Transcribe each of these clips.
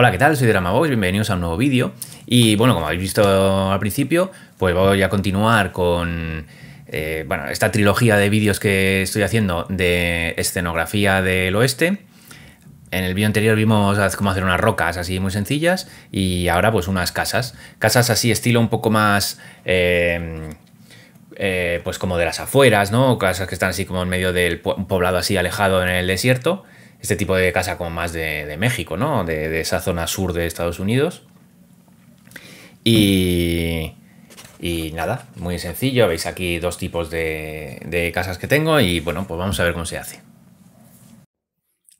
Hola, ¿qué tal? Soy Dramabox, bienvenidos a un nuevo vídeo. Y bueno, como habéis visto al principio, pues voy a continuar con eh, bueno, esta trilogía de vídeos que estoy haciendo de escenografía del oeste. En el vídeo anterior vimos cómo hacer unas rocas así muy sencillas y ahora pues unas casas. Casas así estilo un poco más... Eh, eh, pues como de las afueras, ¿no? Casas que están así como en medio del poblado así alejado en el desierto este tipo de casa como más de, México, ¿no? De, esa zona sur de Estados Unidos. Y, y nada, muy sencillo. Veis aquí dos tipos de, casas que tengo y bueno, pues vamos a ver cómo se hace.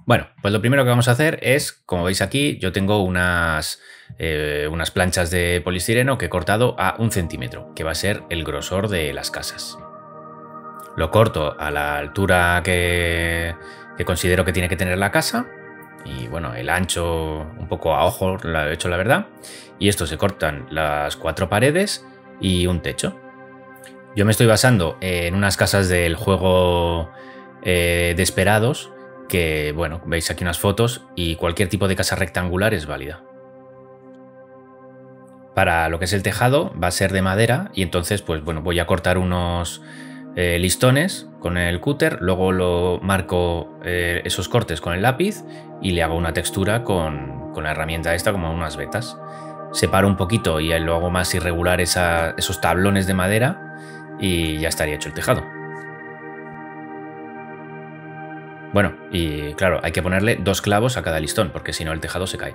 Bueno, pues lo primero que vamos a hacer es, como veis aquí, yo tengo unas, eh, unas planchas de polistireno que he cortado a un centímetro, que va a ser el grosor de las casas. Lo corto a la altura que, que considero que tiene que tener la casa. Y bueno, el ancho un poco a ojo lo he hecho la verdad. Y esto se cortan las cuatro paredes y un techo. Yo me estoy basando en unas casas del juego eh, de esperados que, bueno, veis aquí unas fotos y cualquier tipo de casa rectangular es válida. Para lo que es el tejado va a ser de madera y entonces pues bueno, voy a cortar unos eh, listones con el cúter, luego lo marco eh, esos cortes con el lápiz y le hago una textura con, la herramienta esta como unas vetas. Separo un poquito y lo hago más irregular esos tablones de madera y ya estaría hecho el tejado. Bueno, y claro, hay que ponerle dos clavos a cada listón porque si no el tejado se cae.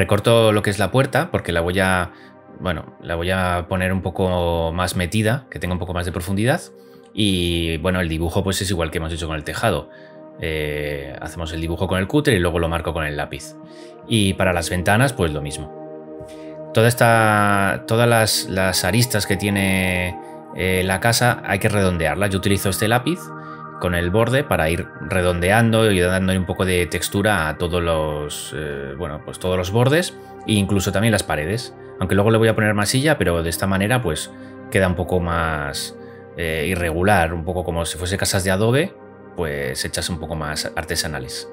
Recorto lo que es la puerta porque la voy a, bueno, la voy a poner un poco más metida, que tenga un poco más de profundidad. Y bueno, el dibujo pues es igual que hemos hecho con el tejado. Eh, hacemos el dibujo con el cúter y luego lo marco con el lápiz. Y para las ventanas pues lo mismo. Toda esta, todas las, aristas que tiene eh, la casa hay que redondearlas. Yo utilizo este lápiz con el borde para ir redondeando y dándole un poco de textura a todos los, eh, bueno, pues todos los bordes e incluso también las paredes. Aunque luego le voy a poner masilla, pero de esta manera pues queda un poco más eh, irregular, un poco como si fuese casas de adobe, pues hechas un poco más artesanales.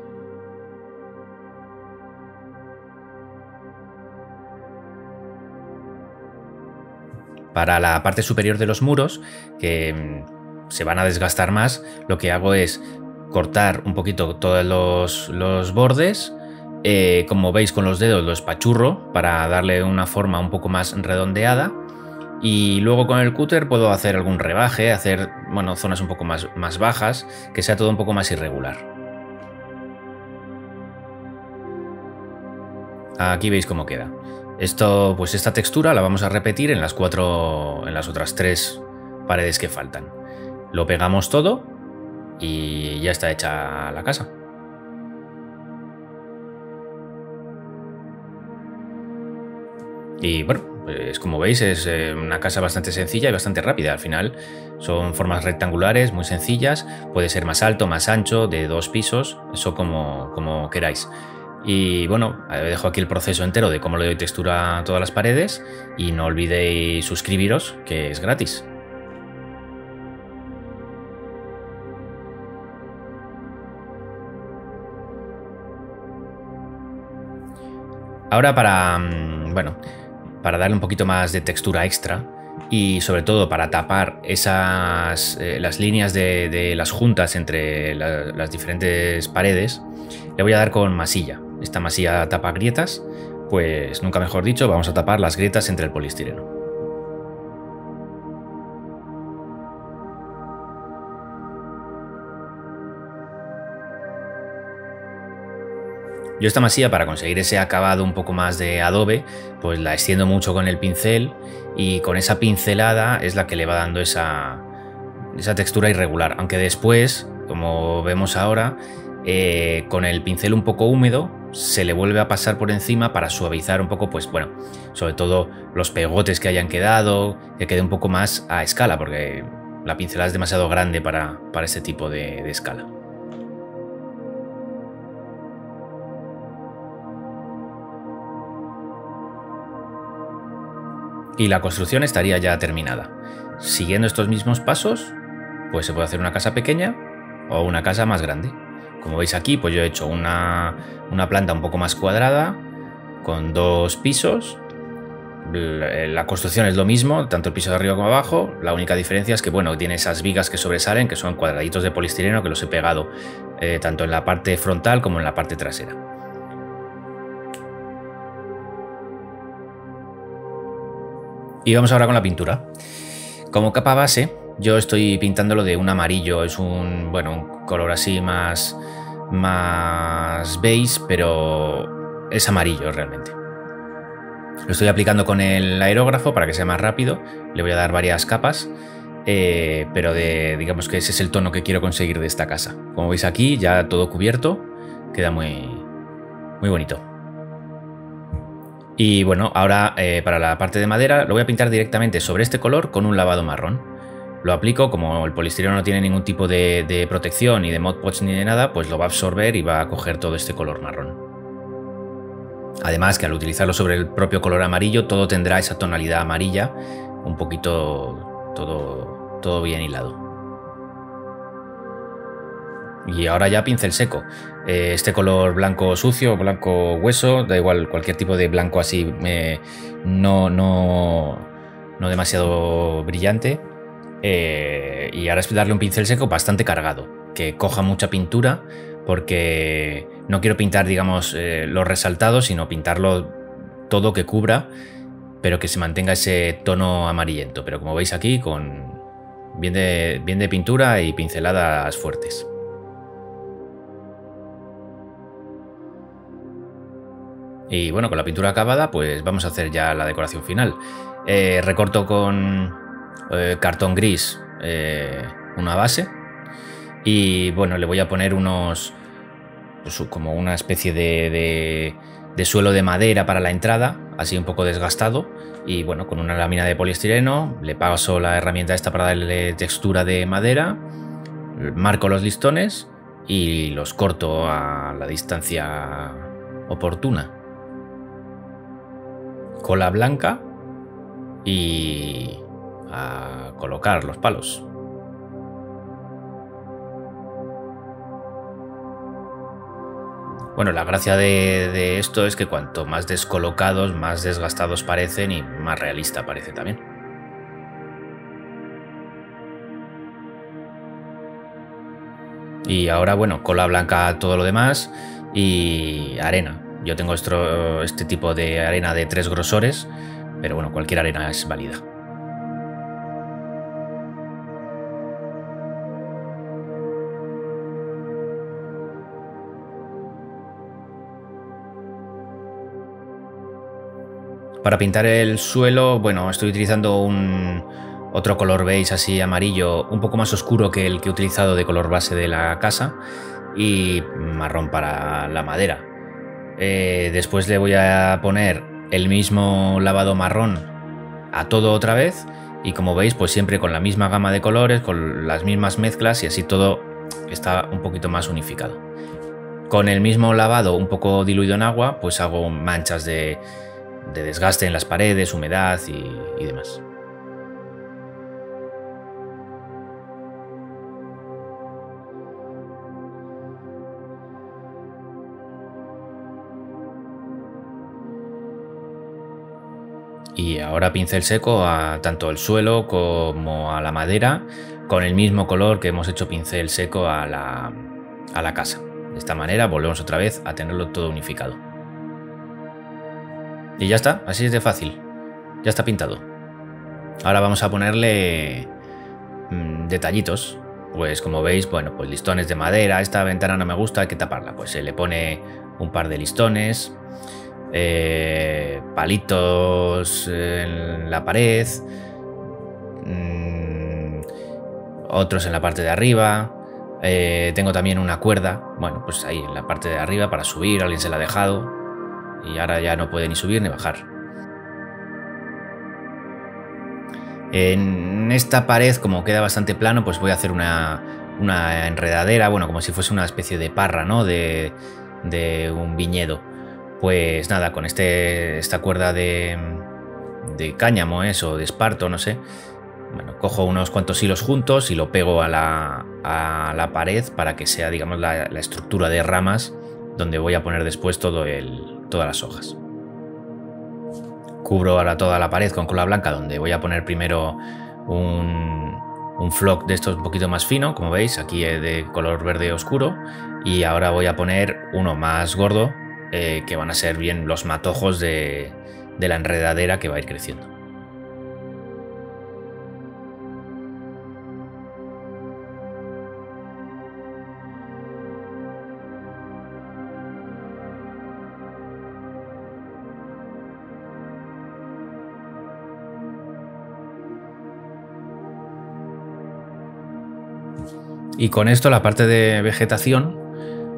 Para la parte superior de los muros, que mm, se van a desgastar más, lo que hago es cortar un poquito todos los, bordes. Eh, como veis con los dedos lo espachurro para darle una forma un poco más redondeada. Y luego con el cúter puedo hacer algún rebaje, hacer bueno, zonas un poco más, más bajas, que sea todo un poco más irregular. Aquí veis cómo queda. Esto, pues esta textura la vamos a repetir en las cuatro, en las otras tres paredes que faltan. Lo pegamos todo y ya está hecha la casa. Y bueno, pues como veis es eh, una casa bastante sencilla y bastante rápida. Al final son formas rectangulares muy sencillas. Puede ser más alto, más ancho, de dos pisos, eso como, como queráis. Y bueno, dejo aquí el proceso entero de cómo le doy textura a todas las paredes y no olvidéis suscribiros, que es gratis. Ahora para, mm, bueno, para darle un poquito más de textura extra y sobre todo para tapar esas, eh, las líneas de, las juntas entre las diferentes paredes, le voy a dar con masilla. Esta masilla tapa grietas, pues nunca mejor dicho, vamos a tapar las grietas entre el polistireno. Yo esta masilla para conseguir ese acabado un poco más de adobe, pues la extiendo mucho con el pincel y con esa pincelada es la que le va dando esa, esa textura irregular. Aunque después, como vemos ahora, eh, con el pincel un poco húmedo se le vuelve a pasar por encima para suavizar un poco, pues bueno, sobre todo los pegotes que hayan quedado, que quede un poco más a escala, porque la pincelada es demasiado grande para, para este tipo de escala. Y la construcción estaría ya terminada. Siguiendo estos mismos pasos, pues se puede hacer una casa pequeña o una casa más grande. Como veis aquí, pues yo he hecho una, una planta un poco más cuadrada, con dos pisos. La construcción es lo mismo, tanto el piso de arriba como abajo. La única diferencia es que, bueno, tiene esas vigas que sobresalen, que son cuadraditos de polistireno que los he pegado eh, tanto en la parte frontal como en la parte trasera. Y vamos ahora con la pintura. Como capa base, yo estoy pintándolo de un amarillo, es un, bueno, un color así más, más beige, pero es amarillo realmente. Lo estoy aplicando con el aerógrafo para que sea más rápido. Le voy a dar varias capas, eh, pero de, digamos que ese es el tono que quiero conseguir de esta casa. Como veis aquí, ya todo cubierto, queda muy, muy bonito. Y bueno, ahora eh, para la parte de madera lo voy a pintar directamente sobre este color con un lavado marrón. Lo aplico, como el polistireno no tiene ningún tipo de, protección ni de Mod ni de nada, pues lo va a absorber y va a coger todo este color marrón. Además que al utilizarlo sobre el propio color amarillo todo tendrá esa tonalidad amarilla, un poquito todo, todo bien hilado. Y ahora ya pincel seco. Eh, este color blanco sucio, blanco hueso, da igual, cualquier tipo de blanco así, eh, no, no, no demasiado brillante. Eh, y ahora es darle un pincel seco bastante cargado, que coja mucha pintura, porque no quiero pintar, digamos, los resaltados, sino pintarlo todo que cubra, pero que se mantenga ese tono amarillento. Pero como veis aquí, con bien de, bien de pintura y pinceladas fuertes. Y bueno, con la pintura acabada, pues vamos a hacer ya la decoración final. Eh, recorto con eh, cartón gris eh, una base. Y bueno, le voy a poner unos. Pues, como una especie de, de, suelo de madera para la entrada, así un poco desgastado. Y bueno, con una lámina de poliestireno, le paso la herramienta esta para darle textura de madera. Marco los listones y los corto a la distancia oportuna cola blanca y a colocar los palos. Bueno, la gracia de, esto es que cuanto más descolocados, más desgastados parecen y más realista parece también. Y ahora, bueno, cola blanca todo lo demás y arena. Yo tengo este tipo de arena de tres grosores, pero bueno, cualquier arena es válida. Para pintar el suelo, bueno, estoy utilizando un otro color beige así amarillo, un poco más oscuro que el que he utilizado de color base de la casa y marrón para la madera. Eh, después le voy a poner el mismo lavado marrón a todo otra vez. Y como veis, pues siempre con la misma gama de colores, con las mismas mezclas y así todo está un poquito más unificado. Con el mismo lavado un poco diluido en agua, pues hago manchas de, desgaste en las paredes, humedad y demás. Y ahora pincel seco a tanto el suelo como a la madera con el mismo color que hemos hecho pincel seco a la, a la casa. De esta manera volvemos otra vez a tenerlo todo unificado. Y ya está, así es de fácil. Ya está pintado. Ahora vamos a ponerle mm, detallitos. Pues como veis, bueno, pues listones de madera. Esta ventana no me gusta, hay que taparla. Pues se le pone un par de listones. Eh, palitos en la pared, mm, otros en la parte de arriba. Eh, tengo también una cuerda, bueno, pues ahí en la parte de arriba para subir, alguien se la ha dejado y ahora ya no puede ni subir ni bajar. En esta pared, como queda bastante plano, pues voy a hacer una, enredadera, bueno, como si fuese una especie de parra, ¿no? De un viñedo. Pues nada, con este, esta cuerda de, de cáñamo, eso, de esparto, no sé. Bueno, cojo unos cuantos hilos juntos y lo pego a la, a la pared para que sea, digamos, la, estructura de ramas donde voy a poner después todo el, todas las hojas. Cubro ahora toda la pared con cola blanca donde voy a poner primero un, un flock de estos un poquito más fino, como veis, aquí de color verde oscuro, y ahora voy a poner uno más gordo, eh, que van a ser bien los matojos de, de la enredadera que va a ir creciendo. Y con esto la parte de vegetación,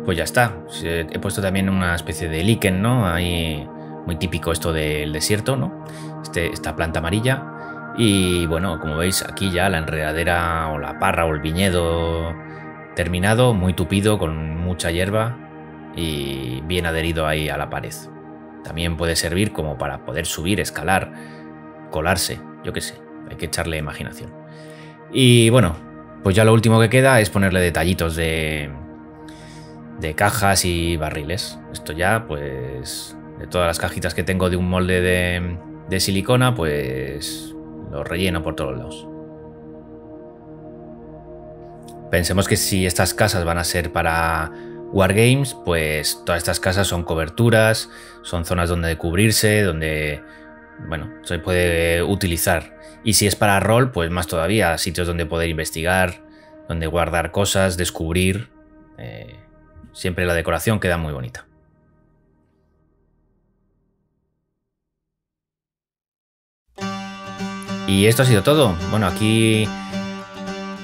pues ya está. He puesto también una especie de líquen, ¿no? Ahí muy típico esto del desierto, ¿no? Este, esta planta amarilla. Y bueno, como veis aquí ya la enredadera o la parra o el viñedo terminado, muy tupido, con mucha hierba y bien adherido ahí a la pared. También puede servir como para poder subir, escalar, colarse, yo qué sé, hay que echarle imaginación. Y bueno, pues ya lo último que queda es ponerle detallitos de, de cajas y barriles. Esto ya, pues, de todas las cajitas que tengo de un molde de, de silicona, pues lo relleno por todos lados. Pensemos que si estas casas van a ser para Wargames, pues todas estas casas son coberturas, son zonas donde cubrirse, donde, bueno, se puede utilizar y si es para rol, pues más todavía, sitios donde poder investigar, donde guardar cosas, descubrir. Eh, siempre la decoración queda muy bonita. Y esto ha sido todo. Bueno, aquí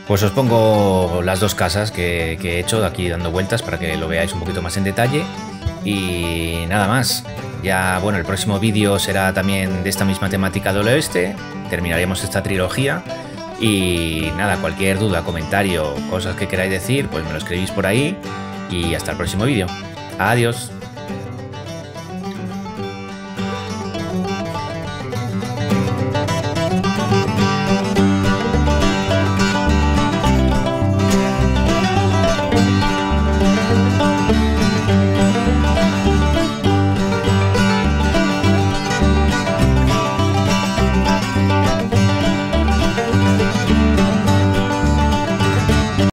pues os pongo las dos casas que, he hecho aquí dando vueltas para que lo veáis un poquito más en detalle. Y nada más. Ya, bueno, el próximo vídeo será también de esta misma temática del oeste. Terminaremos esta trilogía. Y nada, cualquier duda, comentario, cosas que queráis decir, pues me lo escribís por ahí. Y hasta el próximo vídeo. Adiós.